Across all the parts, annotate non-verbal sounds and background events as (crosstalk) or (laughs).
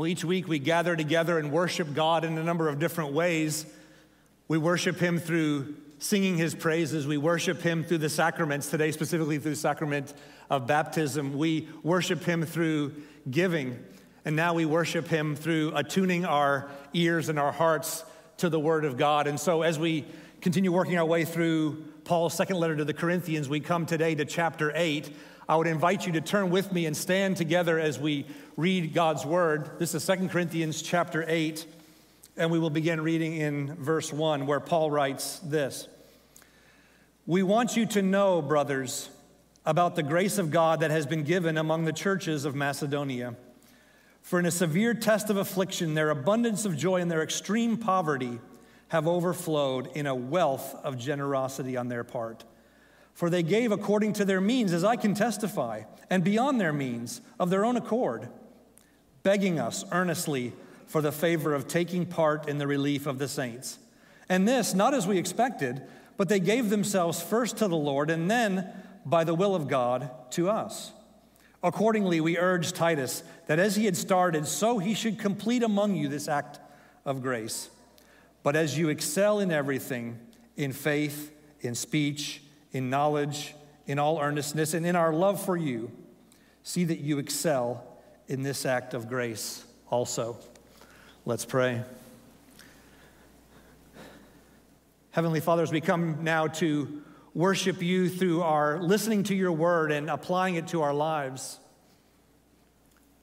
Well, each week we gather together and worship God in a number of different ways. We worship Him through singing His praises, we worship Him through the sacraments, today, specifically through the sacrament of baptism. We worship Him through giving, and now we worship Him through attuning our ears and our hearts to the Word of God. And so, as we continue working our way through Paul's second letter to the Corinthians, we come today to chapter 8. I would invite you to turn with me and stand together as we read God's word. This is Second Corinthians chapter 8, and we will begin reading in verse 1, where Paul writes this We want you to know, brothers, about the grace of God that has been given among the churches of Macedonia. For in a severe test of affliction, their abundance of joy and their extreme poverty have overflowed in a wealth of generosity on their part. For they gave according to their means, as I can testify, and beyond their means, of their own accord, begging us earnestly for the favor of taking part in the relief of the saints. And this, not as we expected, but they gave themselves first to the Lord, and then, by the will of God, to us. Accordingly, we urge Titus that as he had started, so he should complete among you this act of grace. But as you excel in everything, in faith, in speech, in knowledge, in all earnestness, and in our love for you, see that you excel in this act of grace also. Let's pray. Heavenly Father, as we come now to worship you through our listening to your word and applying it to our lives,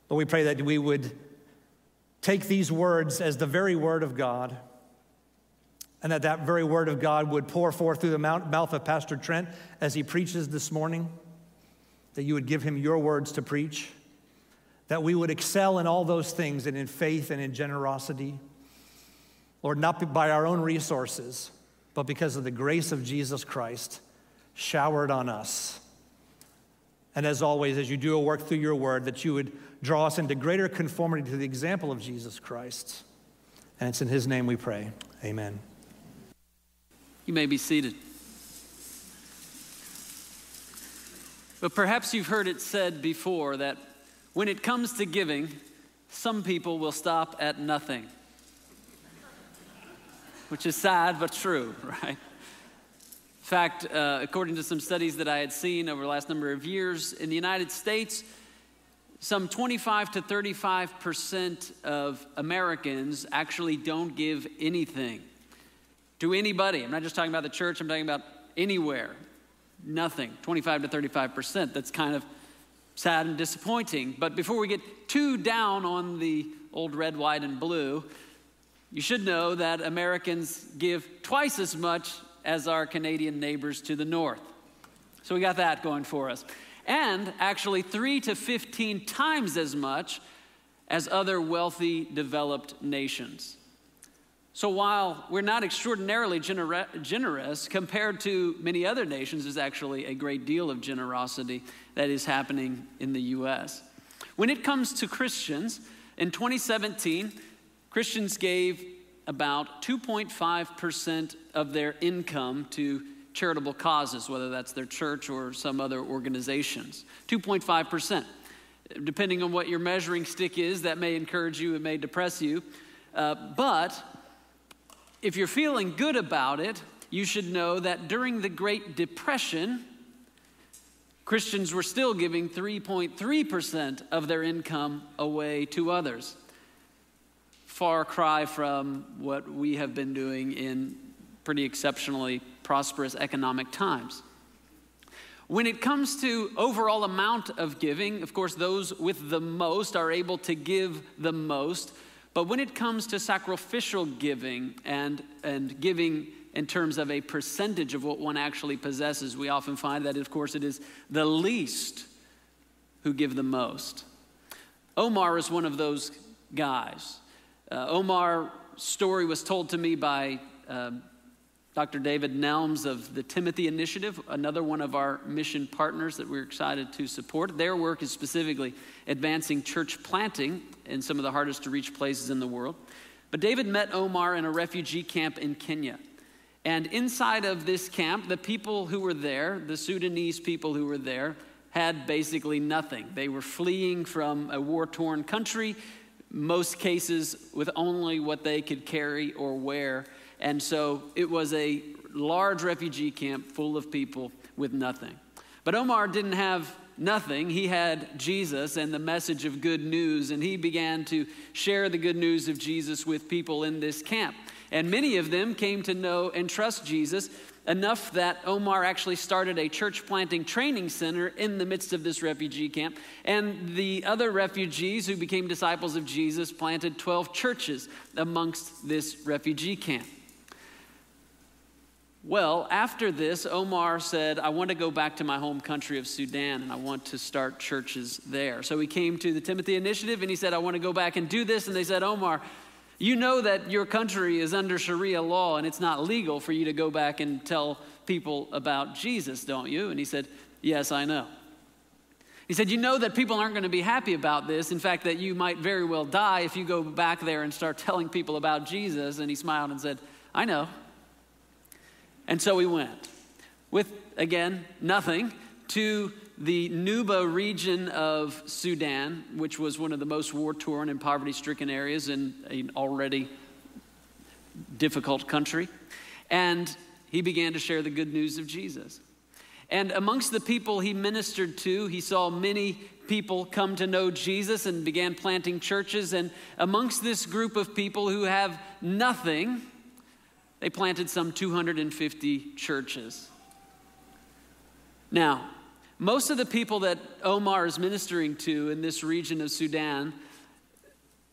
Lord, we pray that we would take these words as the very word of God and that that very word of God would pour forth through the mouth of Pastor Trent as he preaches this morning, that you would give him your words to preach, that we would excel in all those things and in faith and in generosity. Lord, not by our own resources, but because of the grace of Jesus Christ showered on us. And as always, as you do a work through your word, that you would draw us into greater conformity to the example of Jesus Christ. And it's in his name we pray. Amen. You may be seated. But perhaps you've heard it said before that when it comes to giving, some people will stop at nothing. Which is sad but true, (laughs) right? In fact, uh, according to some studies that I had seen over the last number of years, in the United States, some 25 to 35 percent of Americans actually don't give anything to anybody. I'm not just talking about the church, I'm talking about anywhere. Nothing. 25 to 35%. That's kind of sad and disappointing. But before we get too down on the old red, white, and blue, you should know that Americans give twice as much as our Canadian neighbors to the north. So we got that going for us. And actually, three to 15 times as much as other wealthy, developed nations. So while we're not extraordinarily gener- generous compared to many other nations, there's actually a great deal of generosity that is happening in the U.S. When it comes to Christians, in 2017, Christians gave about 2.5% of their income to charitable causes, whether that's their church or some other organizations. 2.5%. Depending on what your measuring stick is, that may encourage you, it may depress you. Uh, but if you're feeling good about it, you should know that during the Great Depression, Christians were still giving 3.3% of their income away to others. Far cry from what we have been doing in pretty exceptionally prosperous economic times. When it comes to overall amount of giving, of course, those with the most are able to give the most. But when it comes to sacrificial giving and, and giving in terms of a percentage of what one actually possesses, we often find that, of course, it is the least who give the most. Omar is one of those guys. Uh, Omar's story was told to me by uh, Dr. David Nelms of the Timothy Initiative, another one of our mission partners that we're excited to support. Their work is specifically advancing church planting in some of the hardest to reach places in the world. But David met Omar in a refugee camp in Kenya. And inside of this camp, the people who were there, the Sudanese people who were there, had basically nothing. They were fleeing from a war torn country, most cases with only what they could carry or wear. And so it was a large refugee camp full of people with nothing. But Omar didn't have nothing. He had Jesus and the message of good news, and he began to share the good news of Jesus with people in this camp. And many of them came to know and trust Jesus enough that Omar actually started a church planting training center in the midst of this refugee camp. And the other refugees who became disciples of Jesus planted 12 churches amongst this refugee camp. Well, after this, Omar said, I want to go back to my home country of Sudan and I want to start churches there. So he came to the Timothy Initiative and he said, I want to go back and do this. And they said, Omar, you know that your country is under Sharia law and it's not legal for you to go back and tell people about Jesus, don't you? And he said, Yes, I know. He said, You know that people aren't going to be happy about this. In fact, that you might very well die if you go back there and start (laughs) telling people about Jesus. And he smiled and said, I know. And so we went with, again, nothing to the Nuba region of Sudan, which was one of the most war torn and poverty stricken areas in an already difficult country. And he began to share the good news of Jesus. And amongst the people he ministered to, he saw many people come to know Jesus and began planting churches. And amongst this group of people who have nothing, they planted some 250 churches. Now, most of the people that Omar is ministering to in this region of Sudan,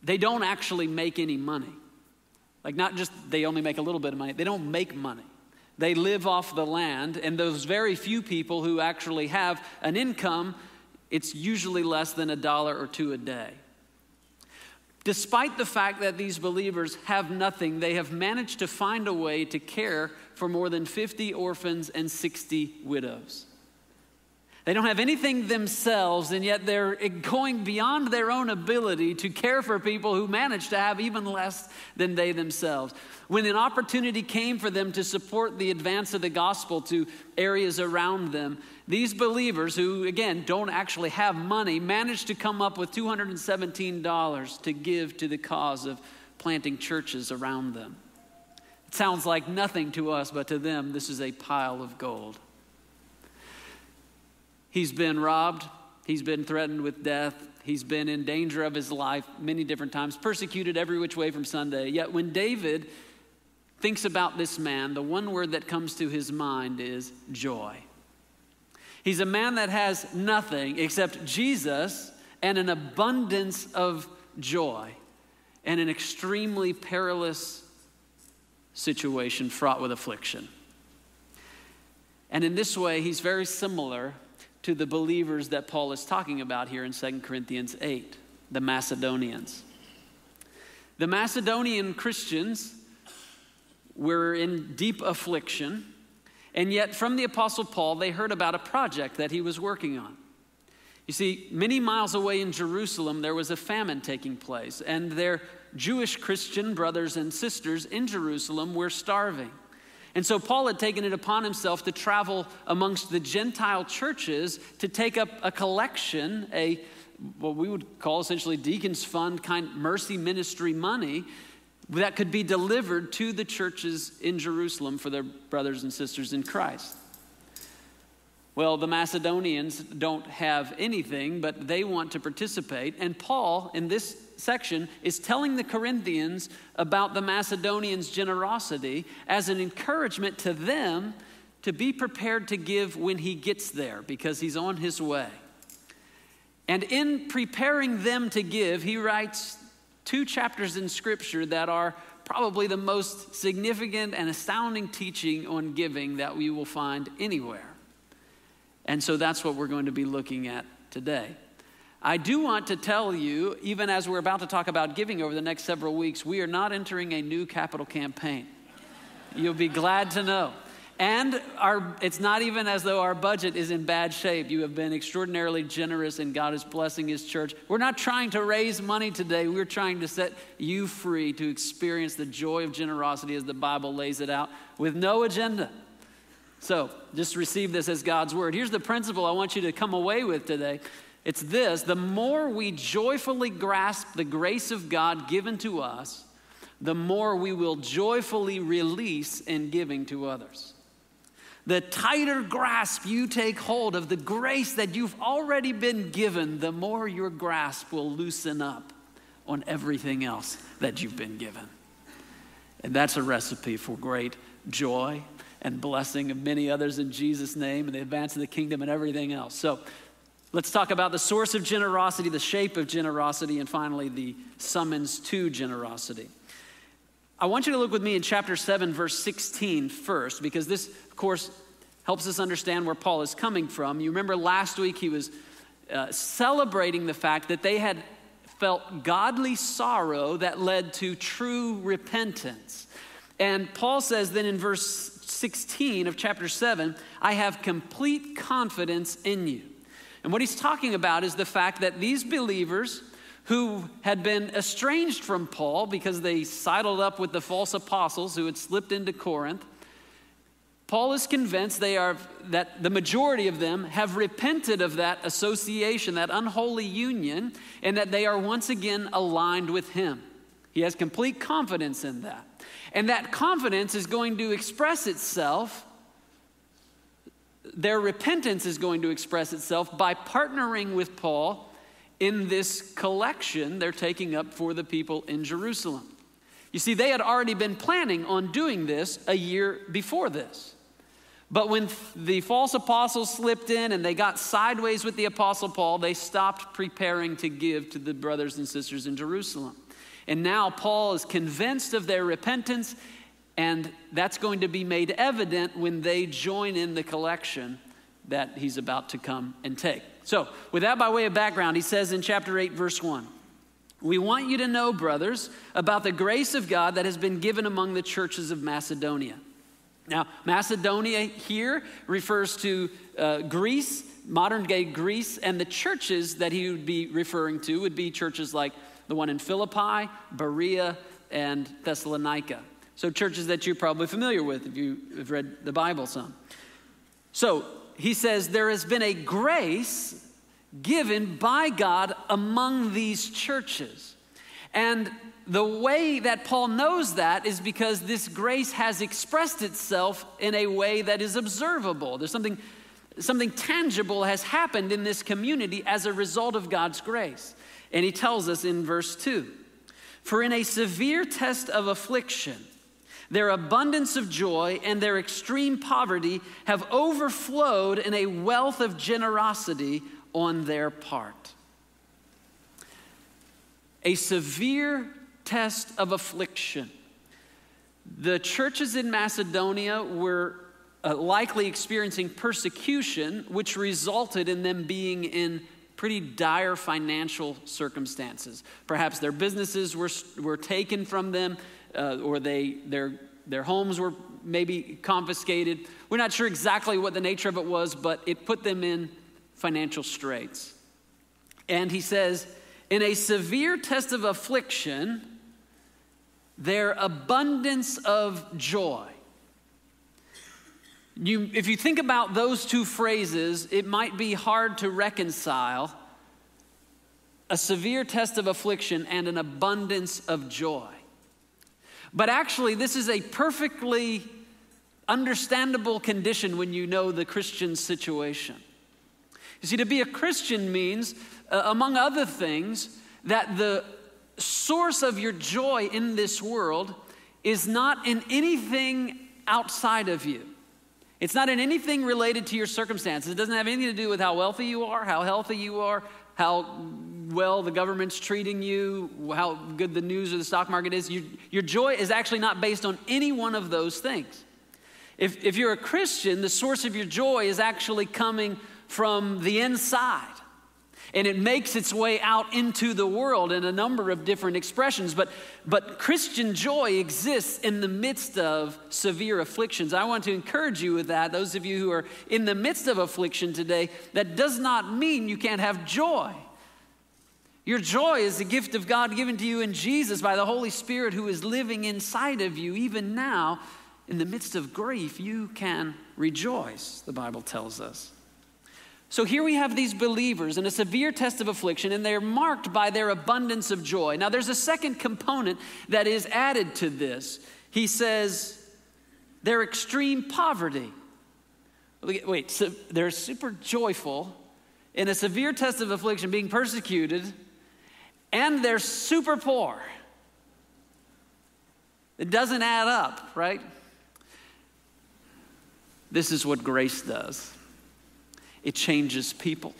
they don't actually make any money. Like, not just they only make a little bit of money, they don't make money. They live off the land, and those very few people who actually have an income, it's usually less than a dollar or two a day. Despite the fact that these believers have nothing, they have managed to find a way to care for more than 50 orphans and 60 widows. They don't have anything themselves, and yet they're going beyond their own ability to care for people who manage to have even less than they themselves. When an opportunity came for them to support the advance of the gospel to areas around them, these believers, who again don't actually have money, managed to come up with $217 to give to the cause of planting churches around them. It sounds like nothing to us, but to them, this is a pile of gold. He's been robbed, he's been threatened with death, he's been in danger of his life many different times, persecuted every which way from Sunday. Yet when David thinks about this man, the one word that comes to his mind is joy. He's a man that has nothing except Jesus and an abundance of joy and an extremely perilous situation fraught with affliction. And in this way, he's very similar to the believers that Paul is talking about here in 2 Corinthians 8, the Macedonians. The Macedonian Christians were in deep affliction, and yet from the Apostle Paul, they heard about a project that he was working on. You see, many miles away in Jerusalem, there was a famine taking place, and their Jewish Christian brothers and sisters in Jerusalem were starving. And so Paul had taken it upon himself to travel amongst the Gentile churches to take up a collection, a what we would call essentially deacons fund kind mercy ministry money that could be delivered to the churches in Jerusalem for their brothers and sisters in Christ. Well, the Macedonians don't have anything, but they want to participate. And Paul, in this section is telling the Corinthians about the Macedonians' generosity as an encouragement to them to be prepared to give when he gets there because he's on his way. And in preparing them to give, he writes two chapters in Scripture that are probably the most significant and astounding teaching on giving that we will find anywhere. And so that's what we're going to be looking at today. I do want to tell you, even as we're about to talk about giving over the next several weeks, we are not entering a new capital campaign. You'll be glad to know. And our, it's not even as though our budget is in bad shape. You have been extraordinarily generous, and God is blessing His church. We're not trying to raise money today. We're trying to set you free to experience the joy of generosity as the Bible lays it out with no agenda. So just receive this as God's word. Here's the principle I want you to come away with today It's this the more we joyfully grasp the grace of God given to us, the more we will joyfully release in giving to others. The tighter grasp you take hold of the grace that you've already been given, the more your grasp will loosen up on everything else that you've been given. And that's a recipe for great joy and blessing of many others in Jesus' name and the advance of the kingdom and everything else. So let's talk about the source of generosity, the shape of generosity, and finally the summons to generosity. I want you to look with me in chapter 7, verse 16 first, because this, of course, helps us understand where Paul is coming from. You remember last week he was uh, celebrating the fact that they had felt godly sorrow that led to true repentance. And Paul says then in verse 16 of chapter 7, I have complete confidence in you. And what he's talking about is the fact that these believers, who had been estranged from Paul because they sidled up with the false apostles who had slipped into Corinth. Paul is convinced they are that the majority of them have repented of that association, that unholy union, and that they are once again aligned with him. He has complete confidence in that. And that confidence is going to express itself their repentance is going to express itself by partnering with Paul in this collection they're taking up for the people in Jerusalem. You see, they had already been planning on doing this a year before this. But when the false apostles slipped in and they got sideways with the apostle Paul, they stopped preparing to give to the brothers and sisters in Jerusalem. And now Paul is convinced of their repentance, and that's going to be made evident when they join in the collection that he's about to come and take. So, with that by way of background, he says in chapter 8, verse 1 We want you to know, brothers, about the grace of God that has been given among the churches of Macedonia. Now, Macedonia here refers to uh, Greece, modern day Greece, and the churches that he would be referring to would be churches like the one in Philippi, Berea, and Thessalonica. So, churches that you're probably familiar with if you have read the Bible some. So, he says, There has been a grace given by God among these churches. And the way that Paul knows that is because this grace has expressed itself in a way that is observable. There's something, something tangible has happened in this community as a result of God's grace. And he tells us in verse 2 For in a severe test of affliction, their abundance of joy and their extreme poverty have overflowed in a wealth of generosity on their part. A severe test of affliction. The churches in Macedonia were uh, likely experiencing persecution, which resulted in them being in pretty dire financial circumstances. Perhaps their businesses were, were taken from them, uh, or they, their, their homes were maybe confiscated. We're not sure exactly what the nature of it was, but it put them in financial straits. And he says, in a severe test of affliction, their abundance of joy. You, if you think about those two phrases, it might be hard to reconcile a severe test of affliction and an abundance of joy. But actually, this is a perfectly understandable condition when you know the Christian situation. You see, to be a Christian means, uh, among other things, that the source of your joy in this world is not in anything outside of you. It's not in anything related to your circumstances. It doesn't have anything to do with how wealthy you are, how healthy you are, how well the government's treating you, how good the news or the stock market is. You, your joy is actually not based on any one of those things. If, if you're a Christian, the source of your joy is actually coming from the inside and it makes its way out into the world in a number of different expressions. But, but Christian joy exists in the midst of severe afflictions. I want to encourage you with that, those of you who are in the midst of affliction today, that does not mean you can't have joy. Your joy is the gift of God given to you in Jesus by the Holy Spirit who is living inside of you. Even now, in the midst of grief, you can rejoice, the Bible tells us. So here we have these believers in a severe test of affliction, and they're marked by their abundance of joy. Now, there's a second component that is added to this. He says, their extreme poverty. Wait, so they're super joyful in a severe test of affliction, being persecuted, and they're super poor. It doesn't add up, right? This is what grace does it changes people.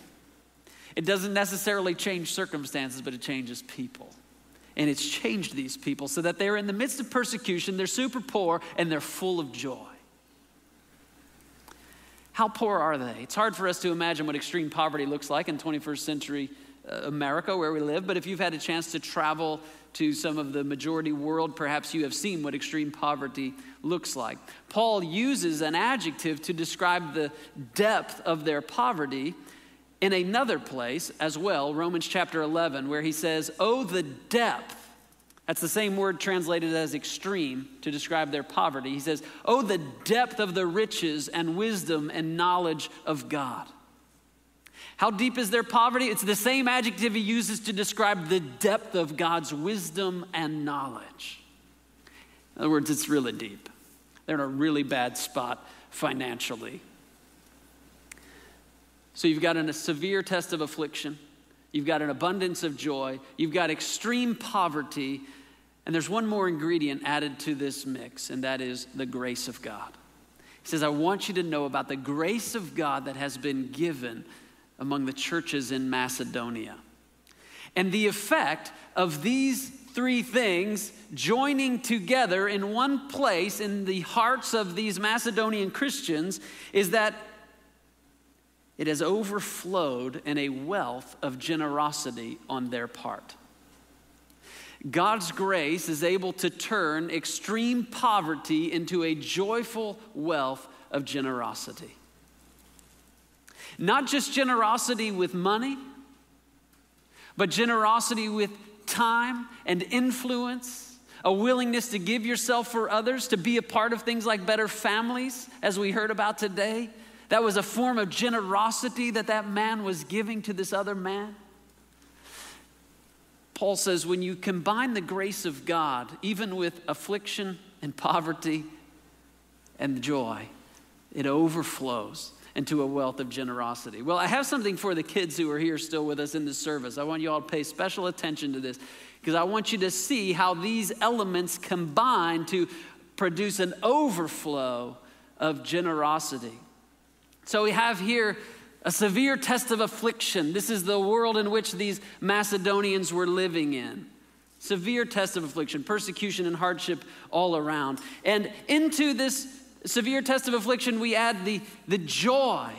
It doesn't necessarily change circumstances, but it changes people. And it's changed these people so that they're in the midst of persecution, they're super poor, and they're full of joy. How poor are they? It's hard for us to imagine what extreme poverty looks like in 21st century Uh, America, where we live, but if you've had a chance to travel to some of the majority world, perhaps you have seen what extreme poverty looks like. Paul uses an adjective to describe the depth of their poverty in another place as well, Romans chapter 11, where he says, Oh, the depth. That's the same word translated as extreme to describe their poverty. He says, Oh, the depth of the riches and wisdom and knowledge of God. How deep is their poverty? It's the same adjective he uses to describe the depth of God's wisdom and knowledge. In other words, it's really deep. They're in a really bad spot financially. So you've got a severe test of affliction, you've got an abundance of joy, you've got extreme poverty, and there's one more ingredient added to this mix, and that is the grace of God. He says, I want you to know about the grace of God that has been given among the churches in Macedonia. And the effect of these three things joining together in one place in the hearts of these Macedonian Christians is that it has overflowed in a wealth of generosity on their part. God's grace is able to turn extreme poverty into a joyful wealth of generosity. Not just generosity with money, but generosity with time and influence, a willingness to give yourself for others, to be a part of things like better families, as we heard about today. That was a form of generosity that that man was giving to this other man. Paul says, when you combine the grace of God, even with affliction and poverty and joy, it overflows into a wealth of generosity. Well, I have something for the kids who are here still with us in this service. I want you all to pay special attention to this because I want you to see how these elements combine to produce an overflow of generosity. So we have here a severe test of affliction. This is the world in which these Macedonians were living in. Severe test of affliction, persecution, and hardship all around. And into this severe test of affliction, we add the, the joy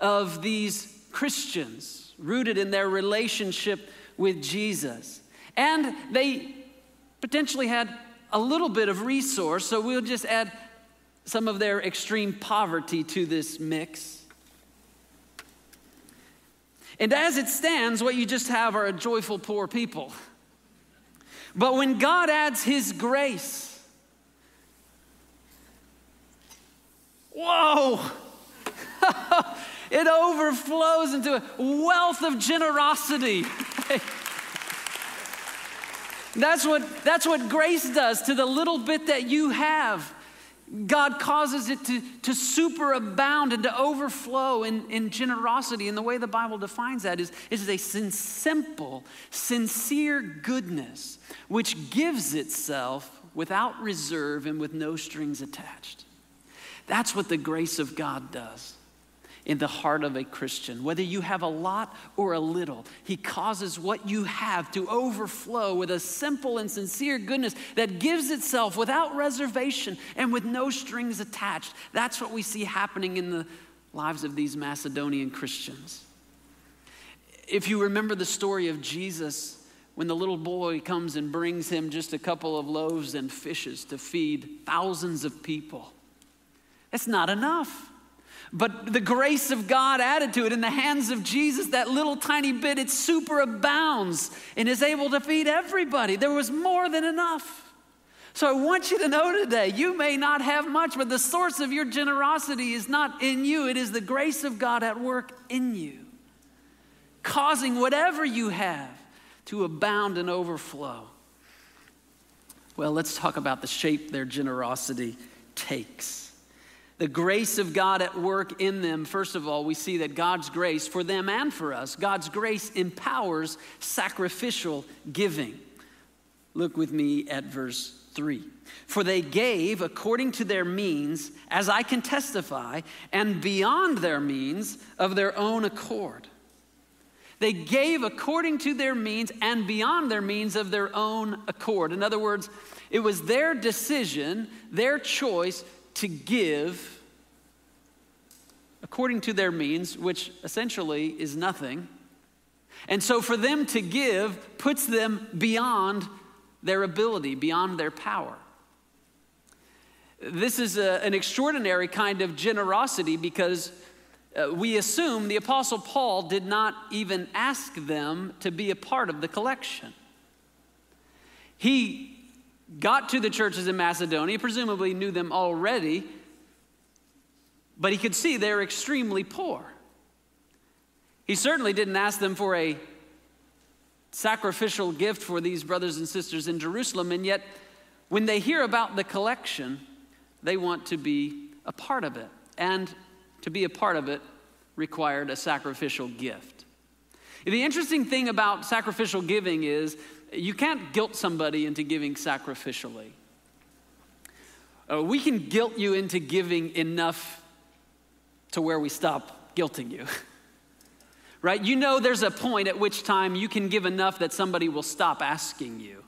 of these Christians rooted in their relationship with Jesus. And they potentially had a little bit of resource, so we'll just add some of their extreme poverty to this mix. And as it stands, what you just have are a joyful poor people. But when God adds His grace, Whoa! (laughs) it overflows into a wealth of generosity. (laughs) that's, what, that's what grace does to the little bit that you have. God causes it to, to superabound and to overflow in, in generosity. And the way the Bible defines that is, is a simple, sincere goodness which gives itself without reserve and with no strings attached. That's what the grace of God does in the heart of a Christian. Whether you have a lot or a little, He causes what you have to overflow with a simple and sincere goodness that gives itself without reservation and with no strings attached. That's what we see happening in the lives of these Macedonian Christians. If you remember the story of Jesus, when the little boy comes and brings him just a couple of loaves and fishes to feed thousands of people. It's not enough. But the grace of God added to it in the hands of Jesus, that little tiny bit, it superabounds and is able to feed everybody. There was more than enough. So I want you to know today you may not have much, but the source of your generosity is not in you, it is the grace of God at work in you, causing whatever you have to abound and overflow. Well, let's talk about the shape their generosity takes. The grace of God at work in them, first of all, we see that God's grace for them and for us, God's grace empowers sacrificial giving. Look with me at verse 3. For they gave according to their means, as I can testify, and beyond their means of their own accord. They gave according to their means and beyond their means of their own accord. In other words, it was their decision, their choice to give according to their means, which essentially is nothing. And so for them to give puts them beyond their ability, beyond their power. This is a, an extraordinary kind of generosity because uh, we assume the Apostle Paul did not even ask them to be a part of the collection. He got to the churches in Macedonia, presumably knew them already, but he could see they're extremely poor. He certainly didn't ask them for a sacrificial gift for these brothers and sisters in Jerusalem, and yet when they hear about the collection, they want to be a part of it. And to be a part of it required a sacrificial gift. The interesting thing about sacrificial giving is you can't guilt somebody into giving sacrificially. Uh, we can guilt you into giving enough to where we stop guilting you. (laughs) right? You know there's a point at which time you can give enough that somebody will stop asking you.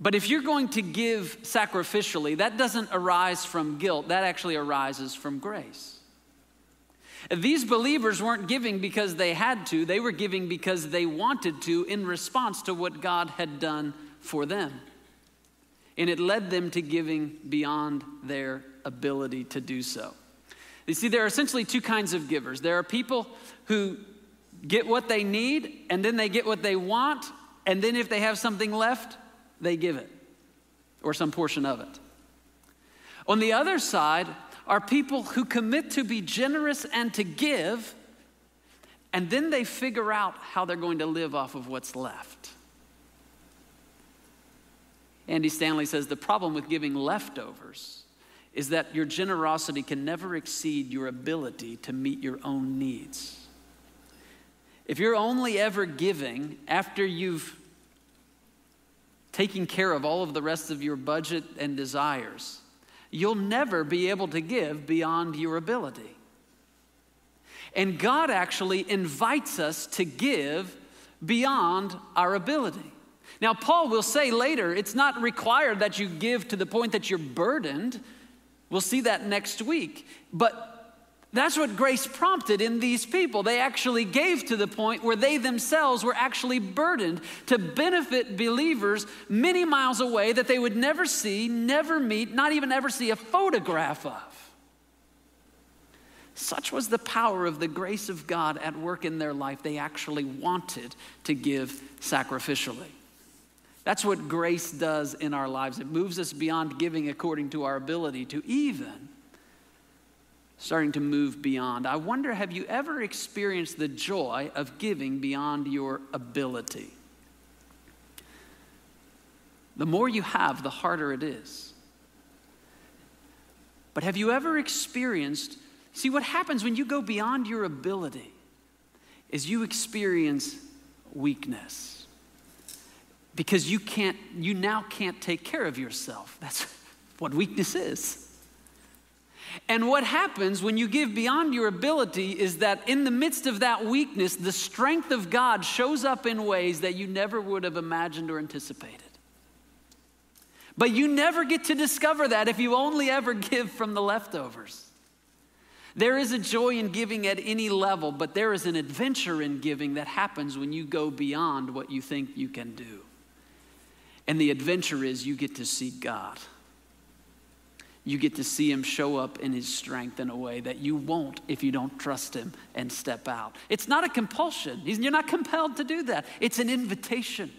But if you're going to give sacrificially, that doesn't arise from guilt, that actually arises from grace. These believers weren't giving because they had to, they were giving because they wanted to in response to what God had done for them. And it led them to giving beyond their ability to do so. You see, there are essentially two kinds of givers. There are people who get what they need, and then they get what they want, and then if they have something left, they give it, or some portion of it. On the other side are people who commit to be generous and to give, and then they figure out how they're going to live off of what's left. Andy Stanley says the problem with giving leftovers is that your generosity can never exceed your ability to meet your own needs. If you're only ever giving after you've taken care of all of the rest of your budget and desires, you'll never be able to give beyond your ability. And God actually invites us to give beyond our ability. Now, Paul will say later, it's not required that you give to the point that you're burdened. We'll see that next week. But that's what grace prompted in these people. They actually gave to the point where they themselves were actually burdened to benefit believers many miles away that they would never see, never meet, not even ever see a photograph of. Such was the power of the grace of God at work in their life, they actually wanted to give sacrificially. That's what grace does in our lives. It moves us beyond giving according to our ability to even starting to move beyond. I wonder have you ever experienced the joy of giving beyond your ability? The more you have, the harder it is. But have you ever experienced, see, what happens when you go beyond your ability is you experience weakness because you can't you now can't take care of yourself that's (laughs) what weakness is and what happens when you give beyond your ability is that in the midst of that weakness the strength of god shows up in ways that you never would have imagined or anticipated but you never get to discover that if you only ever give from the leftovers there is a joy in giving at any level, but there is an adventure in giving that happens when you go beyond what you think you can do. And the adventure is you get to see God. You get to see Him show up in His strength in a way that you won't if you don't trust Him and step out. It's not a compulsion, you're not compelled to do that, it's an invitation.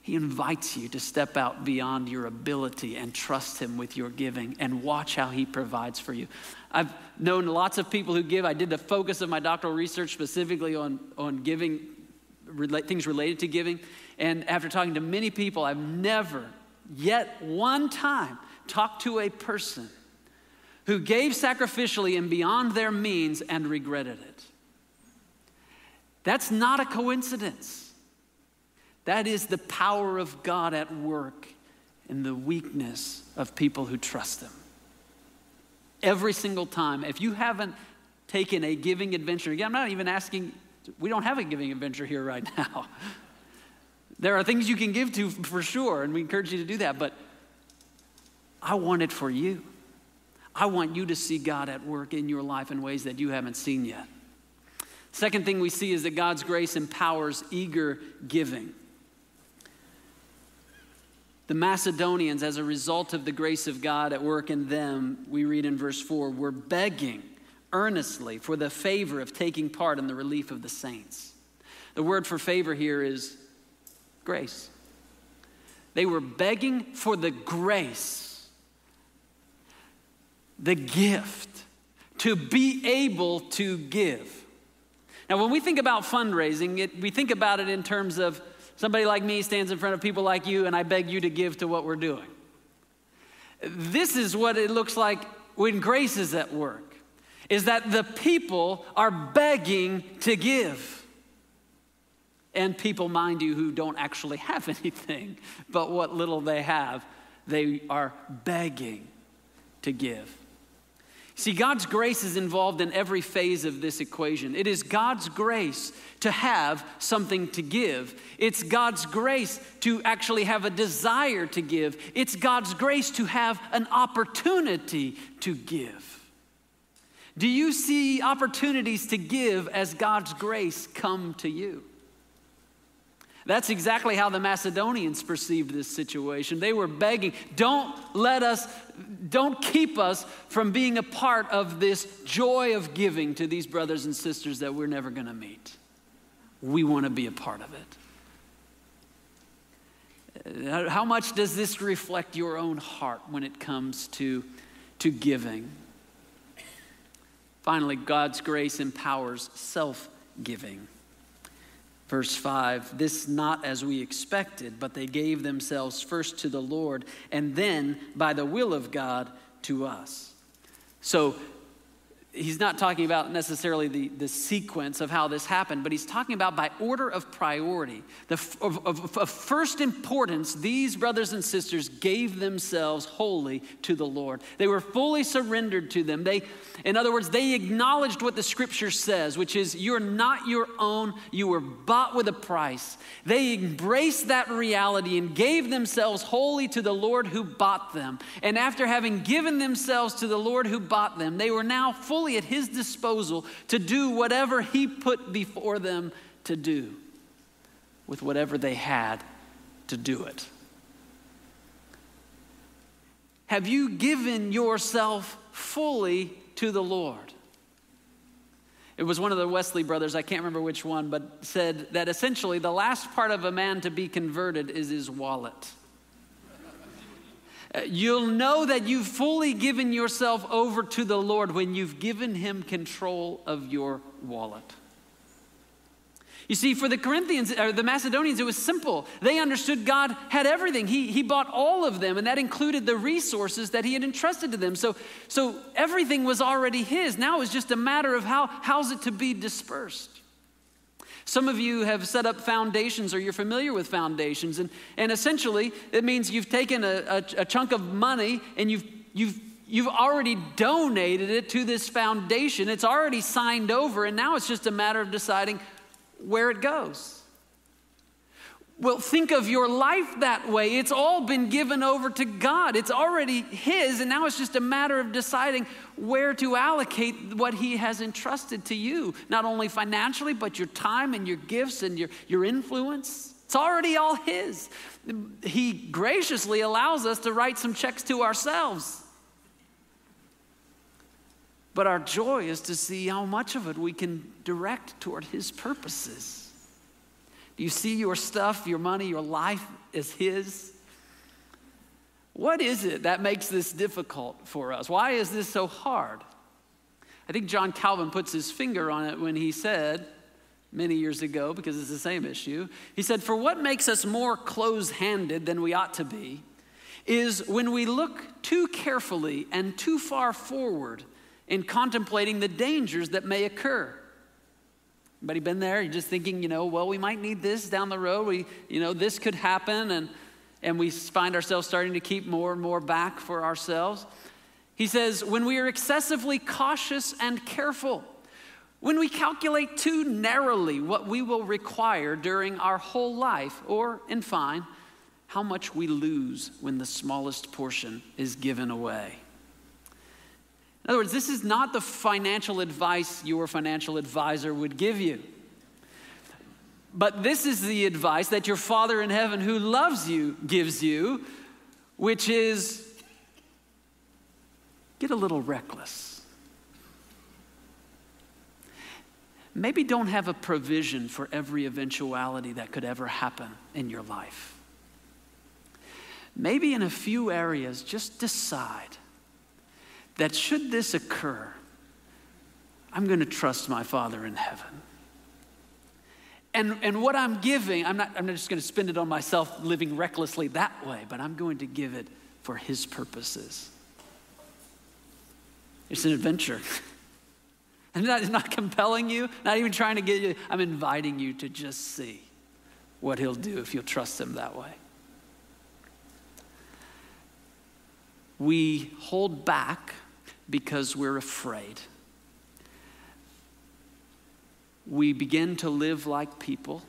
He invites you to step out beyond your ability and trust Him with your giving and watch how He provides for you. I've known lots of people who give. I did the focus of my doctoral research specifically on, on giving, things related to giving. And after talking to many people, I've never yet one time talked to a person who gave sacrificially and beyond their means and regretted it. That's not a coincidence. That is the power of God at work in the weakness of people who trust Him. Every single time. If you haven't taken a giving adventure, again, I'm not even asking, we don't have a giving adventure here right (laughs) now. There are things you can give to for sure, and we encourage you to do that, but I want it for you. I want you to see God at work in your life in ways that you haven't seen yet. Second thing we see is that God's grace empowers eager giving. The Macedonians, as a result of the grace of God at work in them, we read in verse 4, were begging earnestly for the favor of taking part in the relief of the saints. The word for favor here is grace. They were begging for the grace, the gift to be able to give. Now, when we think about fundraising, it, we think about it in terms of Somebody like me stands in front of people like you, and I beg you to give to what we're doing. This is what it looks like when grace is at work, is that the people are begging to give. And people, mind you, who don't actually have (laughs) anything, but what little they have, they are begging to give. See, God's grace is involved in every phase of this equation. It is God's grace to have something to give. It's God's grace to actually have a desire to give. It's God's grace to have an opportunity to give. Do you see opportunities to give as God's grace come to you? That's exactly how the Macedonians perceived this situation. They were begging, don't let us, don't keep us from being a part of this joy of giving to these brothers and sisters that we're never going to meet. We want to be a part of it. Uh, how much does this reflect your own heart when it comes to, to giving? Finally, God's grace empowers self giving. Verse 5 This not as we expected, but they gave themselves first to the Lord, and then, by the will of God, to us. So he's not talking about necessarily the, the sequence of how this happened, but he's talking about by order of priority. The, of, of, of, first importance, these brothers and sisters gave themselves wholly to the Lord. They were fully surrendered to them. They, in other words, they acknowledged what the scripture says, which is, You're not your own, you were bought with a price. They embraced that reality and gave themselves wholly to the Lord who bought them. And after having given themselves to the Lord who bought them, they were now fully fully at his disposal to do whatever he put before them to do with whatever they had to do it. Have you given yourself fully to the Lord? It was one of the Wesley brothers, I can't remember which one, but said that essentially the last part of a man to be converted is his wallet. You'll know that you've fully given yourself over to the Lord when you've given Him control of your wallet. You see, for the Corinthians, or the Macedonians, it was simple. They understood God had everything. He, he bought all of them, and that included the resources that He had entrusted to them. So, so everything was already His. Now it's just a matter of how, how's it to be dispersed. Some of you have set up foundations or you're familiar with foundations. And, and essentially, it means you've taken a, a, a chunk of money and you've, you've, you've already donated it to this foundation. It's already signed over, and now it's just a matter of deciding where it goes. Well, think of your life that way. It's all been given over to God. It's already His, and now it's just a matter of deciding where to allocate what He has entrusted to you, not only financially, but your time and your gifts and your, your influence. It's already all His. He graciously allows us to write some checks to ourselves. But our joy is to see how much of it we can direct toward His purposes. You see your stuff, your money, your life is His? What is it that makes this difficult for us? Why is this so hard? I think John Calvin puts his finger on it when he said, many years ago, because it's the same issue, he said, For what makes us more close handed than we ought to be is when we look too carefully and too far forward in contemplating the dangers that may occur. Anybody been there? You're just thinking, you know, well, we might need this down the road. We, you know, this could happen, and and we find ourselves starting to keep more and more back for ourselves. He says, when we are excessively cautious and careful, when we calculate too narrowly what we will require during our whole life, or in fine, how much we lose when the smallest portion is given away. In other words, this is not the financial advice your financial advisor would give you. But this is the advice that your Father in heaven, who loves you, gives you, which is get a little reckless. Maybe don't have a provision for every eventuality that could ever happen in your life. Maybe in a few areas, just decide that should this occur, I'm going to trust my Father in heaven. And, and what I'm giving, I'm not, I'm not just going to spend it on myself living recklessly that way, but I'm going to give it for His purposes. It's an adventure. (laughs) And that is not compelling you, not even trying to get you. I'm inviting you to just see what He'll do if you'll trust Him that way. We hold back because we're afraid. We begin to live like people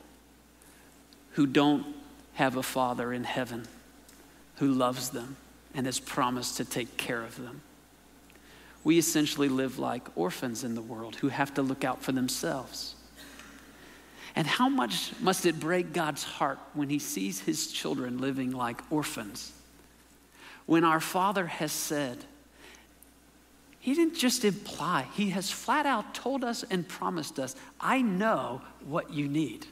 who don't have a Father in heaven who loves them and has promised to take care of them. We essentially live like orphans in the world who have to look out for themselves. And how much must it break God's heart when he sees his children living like orphans? When our Father has said, he didn't just imply, he has flat out told us and promised us, I know what you need.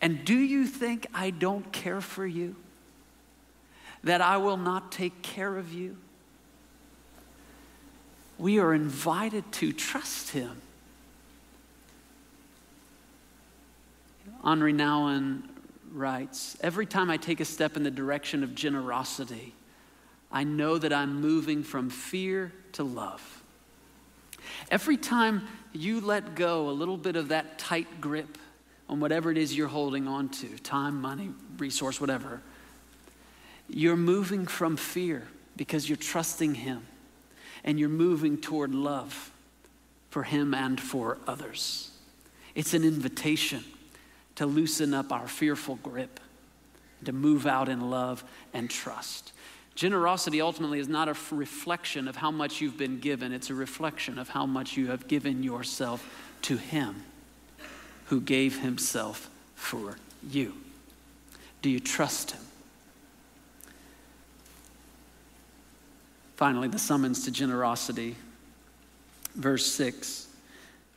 And do you think I don't care for you? That I will not take care of you? We are invited to trust him. Henri Nouwen writes Every time I take a step in the direction of generosity, I know that I'm moving from fear to love. Every time you let go a little bit of that tight grip on whatever it is you're holding on to time, money, resource, whatever you're moving from fear because you're trusting Him and you're moving toward love for Him and for others. It's an invitation to loosen up our fearful grip, to move out in love and trust. Generosity ultimately is not a reflection of how much you've been given, it's a reflection of how much you have given yourself to Him who gave Himself for you. Do you trust Him? Finally, the summons to generosity. Verse 6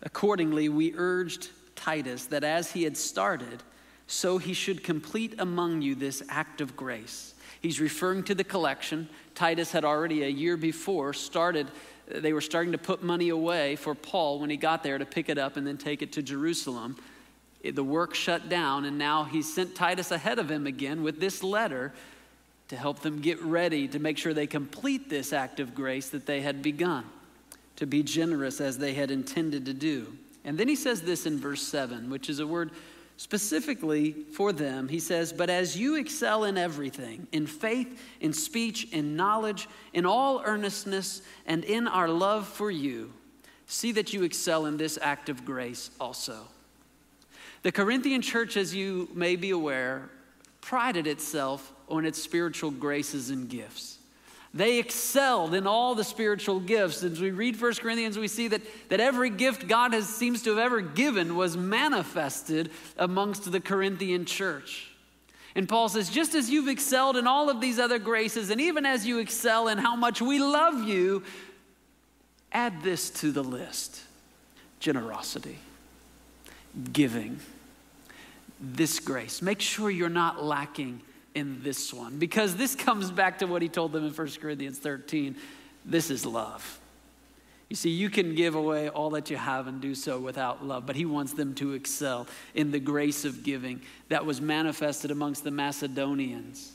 Accordingly, we urged Titus that as he had started, so he should complete among you this act of grace He's referring to the collection. Titus had already a year before started, uh, they were starting to put money away for Paul when he got there to pick it up and then take it to Jerusalem. The work shut down, and now he sent Titus ahead of him again with this letter to help them get ready to make sure they complete this act of grace that they had begun, to be generous as they had intended to do. And then he says this in verse 7, which is a word specifically for them, he says, But as you excel in everything, in faith, in speech, in knowledge, in all earnestness, and in our love for you, see that you excel in this act of grace also. The Corinthian church, as you may be aware, prided itself on its spiritual graces and gifts. They excelled in all the spiritual gifts. As we read 1 Corinthians, we see that, that every gift God has, seems to have ever given was manifested amongst the Corinthian church. And Paul says, just as you've excelled in all of these other graces, and even as you excel in how much we love you, add this to the list generosity, giving. this grace. Make sure you're not lacking in this one because this comes back to what he told them in 1 Corinthians 13. This is love. You see, you can give away all that you have and do so without love, but he wants them to excel in the grace of giving that was manifested amongst the Macedonians,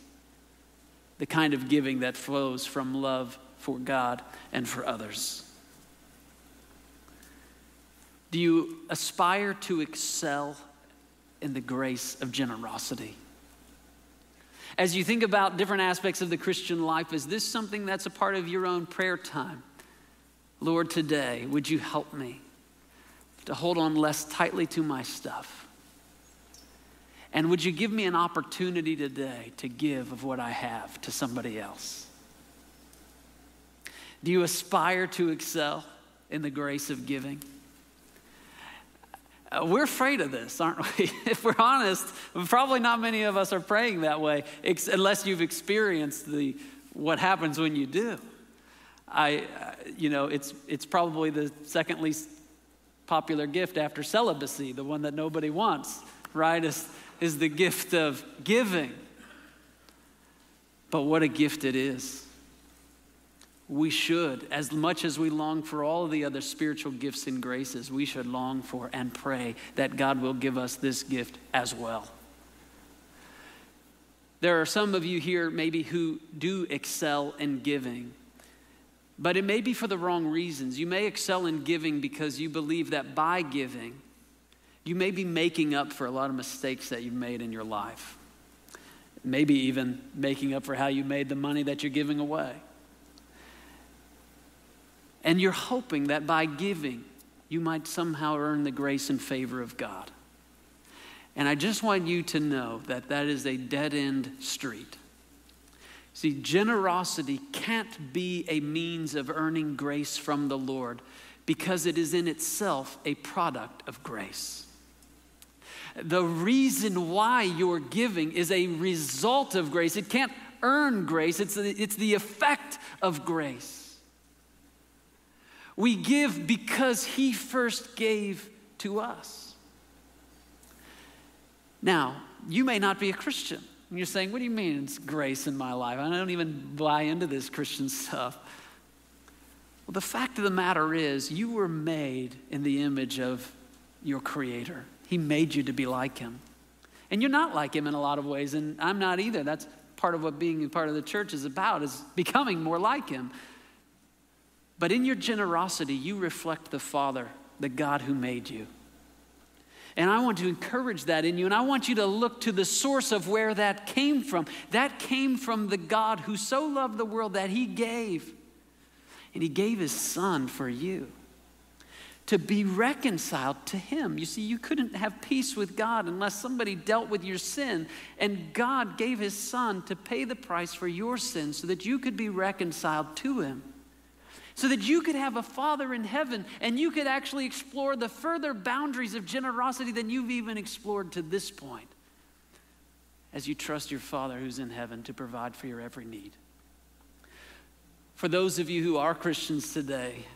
the kind of giving that flows from love for God and for others. Do you aspire to excel in the grace of generosity? As you think about different aspects of the Christian life, is this something that's a part of your own prayer time? Lord, today, would you help me to hold on less tightly to my stuff? And would you give me an opportunity today to give of what I have to somebody else? Do you aspire to excel in the grace of giving? Uh, we're afraid of this, aren't we? (laughs) if we're honest, probably not many of us are praying that way, ex- unless you've experienced the, what happens when you do. I, you know, it's, it's probably the second least popular gift after celibacy, the one that nobody wants, right? Is, is the gift of giving. But what a gift it is. We should, as much as we long for all of the other spiritual gifts and graces, we should long for and pray that God will give us this gift as well. There are some of you here, maybe, who do excel in giving but it may be for the wrong reasons. You may excel in giving because you believe that by giving, you may be making up for a lot of mistakes that you've made in your life. Maybe even making up for how you made the money that you're giving away. And you're hoping that by giving, you might somehow earn the grace and favor of God. And I just want you to know that that is a dead end street. See, generosity can't be a means of earning grace from the Lord because it is in itself a product of grace. The reason why you're giving is a result of grace. It can't earn grace, it's, it's the effect of grace. We give because He first gave to us. Now, you may not be a Christian. And you're saying, what do you mean it's grace in my life? I don't even buy into this Christian (laughs) stuff. Well, the fact of the matter is, you were made in the image of your Creator. He made you to be like Him. And you're not like Him in a lot of ways, and I'm not either. That's part of what being a part of the church is about, is becoming more like Him. But in your generosity, you reflect the Father, the God who made you. And I want to encourage that in you. And I want you to look to the source of where that came from. That came from the God who so loved the world that he gave. And he gave his son for you to be reconciled to him. You see, you couldn't have peace with God unless somebody dealt with your sin. And God gave his son to pay the price for your sin so that you could be reconciled to him so that you could have a Father in heaven and you could actually explore the further boundaries of generosity than you've even explored to this point as you trust your Father who's in heaven to provide for your every need. For those of you who are Christians today,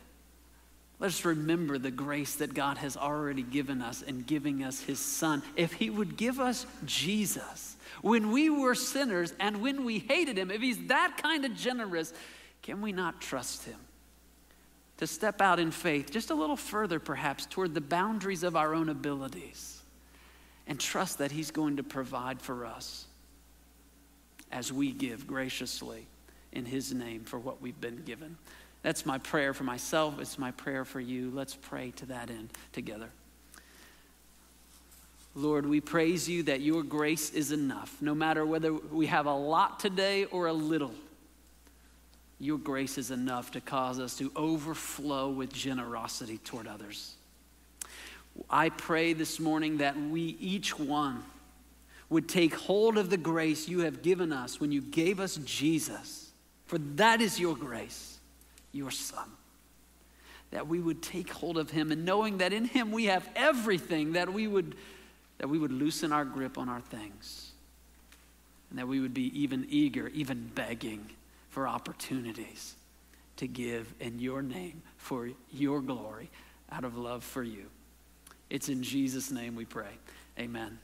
let's remember the grace that God has already given us in giving us His Son. If He would give us Jesus when we were sinners and when we hated Him, if He's that kind of generous, can we not trust Him? To step out in faith just a little further, perhaps, toward the boundaries of our own abilities and trust that He's going to provide for us as we give graciously in His name for what we've been given. That's my prayer for myself. It's my prayer for you. Let's pray to that end together. Lord, we praise you that your grace is enough, no matter whether we have a lot today or a little your grace is enough to cause us to overflow with generosity toward others. I pray this morning that we, each one, would take hold of the grace you have given us when you gave us Jesus, for that is your grace, your Son. That we would take hold of him and knowing that in him we have everything, that we would, that we would loosen our grip on our things, and that we would be even eager, even begging for opportunities to give in your name for your glory out of love for you. It's in Jesus' name we pray. Amen.